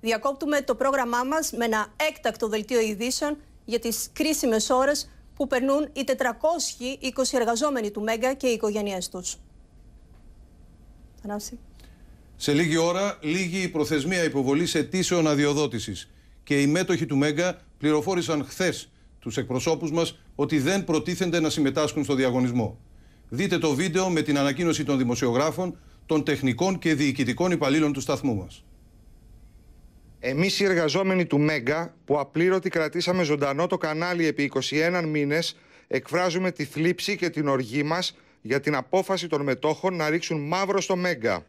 Διακόπτουμε το πρόγραμμά μας με ένα έκτακτο δελτίο ειδήσεων για τις κρίσιμες ώρες που περνούν οι 420 εργαζόμενοι του Μέγκα και οι οικογένειές τους. Σε λίγη ώρα λίγη η προθεσμία υποβολής αιτήσεων αδειοδότησης και οι μέτοχοι του Μέγκα πληροφόρησαν χθες τους εκπροσώπους μας ότι δεν προτίθενται να συμμετάσχουν στο διαγωνισμό. Δείτε το βίντεο με την ανακοίνωση των δημοσιογράφων, των τεχνικών και διοικητικών υπαλλήλων του σταθμού μας. Εμείς οι εργαζόμενοι του Μέγκα που απλήρωτοι κρατήσαμε ζωντανό το κανάλι επί 21 μήνες εκφράζουμε τη θλίψη και την οργή μας για την απόφαση των μετόχων να ρίξουν μαύρο στο Μέγκα.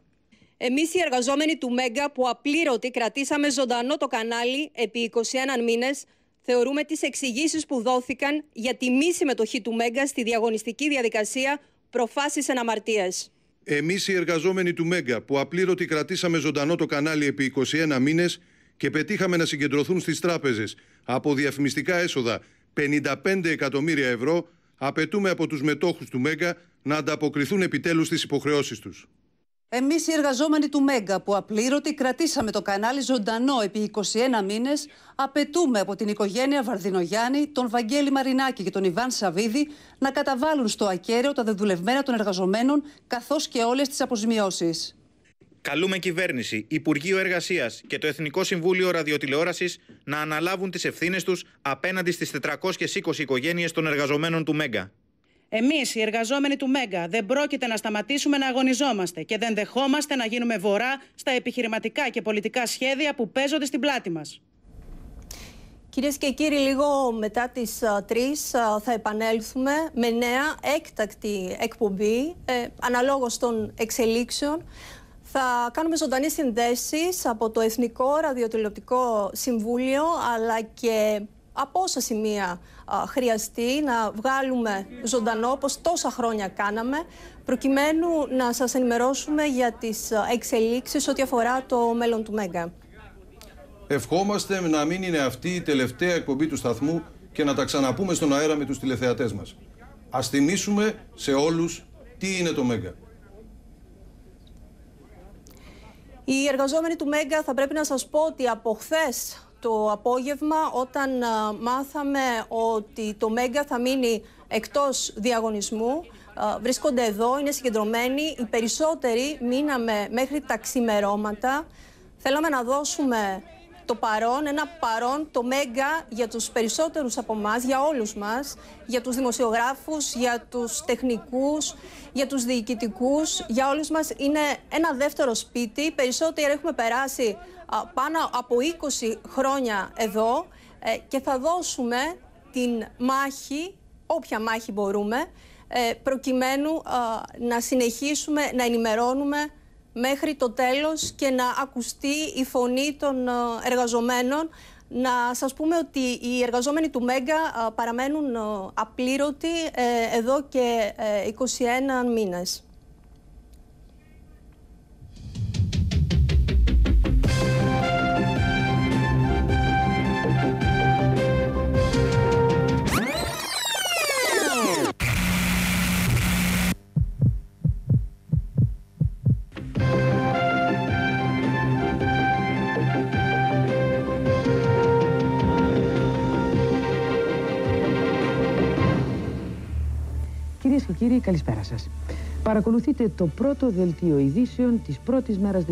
Εμείς οι εργαζόμενοι του Μέγκα που απλήρωτοι κρατήσαμε ζωντανό το κανάλι επί 21 μήνες θεωρούμε τις εξηγήσεις που δόθηκαν για τη μη συμμετοχή του Μέγκα στη διαγωνιστική διαδικασία προφάσεις εναμαρτίας. Εμείς οι εργαζόμενοι του Μέγκα που απλήρωτοι κρατήσαμε ζωντανό το κανάλι επί 21 μήνες και πετύχαμε να συγκεντρωθούν στις τράπεζες από διαφημιστικά έσοδα 55 εκατομμύρια ευρώ, απαιτούμε από τους μετόχους του Μέγκα να ανταποκριθούν επιτέλους στις υποχρεώσεις τους. Εμείς οι εργαζόμενοι του Μέγκα που απλήρωτοι κρατήσαμε το κανάλι ζωντανό επί 21 μήνες, απαιτούμε από την οικογένεια Βαρδινογιάννη, τον Βαγγέλη Μαρινάκη και τον Ιβάν Σαββίδη να καταβάλουν στο ακέραιο τα δεδουλευμένα των εργαζομένων καθώς και όλες τις αποζημιώσεις. Καλούμε κυβέρνηση, Υπουργείο Εργασίας και το Εθνικό Συμβούλιο Ραδιοτηλεόρασης να αναλάβουν τις ευθύνες τους απέναντι στις 420 οικογένειες των εργαζομένων του Μέγκα. Εμείς, οι εργαζόμενοι του Μέγκα, δεν πρόκειται να σταματήσουμε να αγωνιζόμαστε και δεν δεχόμαστε να γίνουμε βορρά στα επιχειρηματικά και πολιτικά σχέδια που παίζονται στην πλάτη μας. Κυρίες και κύριοι, λίγο μετά τις τρεις θα επανέλθουμε με νέα έκτακτη εκπομπή, ε, αναλόγως των εξελίξεων. Θα κάνουμε ζωντανή συνδέσεις από το Εθνικό Ραδιοτηλεοπτικό Συμβούλιο, αλλά και από όσα σημεία χρειαστεί να βγάλουμε ζωντανό όπως τόσα χρόνια κάναμε προκειμένου να σας ενημερώσουμε για τις εξελίξεις ό,τι αφορά το μέλλον του Μέγκα. Ευχόμαστε να μην είναι αυτή η τελευταία εκπομπή του σταθμού και να τα ξαναπούμε στον αέρα με τους τηλεθεατές μας. Ας θυμίσουμε σε όλους τι είναι το Μέγκα. Οι εργαζόμενοι του Μέγκα θα πρέπει να σας πω ότι από χθες το απόγευμα όταν μάθαμε ότι το Μέγκα θα μείνει εκτός διαγωνισμού βρίσκονται εδώ, είναι συγκεντρωμένοι. Οι περισσότεροι μείναμε μέχρι τα ξημερώματα. Θέλαμε να δώσουμε το παρόν, ένα παρόν, το μέγκα για τους περισσότερους από εμά, για όλους μας, για τους δημοσιογράφους, για τους τεχνικούς, για τους διοικητικούς, για όλους μας είναι ένα δεύτερο σπίτι. Περισσότεροι έχουμε περάσει πάνω από 20 χρόνια εδώ ε, και θα δώσουμε την μάχη, όποια μάχη μπορούμε, ε, προκειμένου να συνεχίσουμε να ενημερώνουμε μέχρι το τέλος και να ακουστεί η φωνή των ε, εργαζομένων. Να σας πούμε ότι οι εργαζόμενοι του Μέγκα παραμένουν απλήρωτοι εδώ και 21 μήνες. Κυρίες και κύριοι, καλησπέρα σας. Παρακολουθείτε το πρώτο δελτίο ειδήσεων της πρώτης μέρας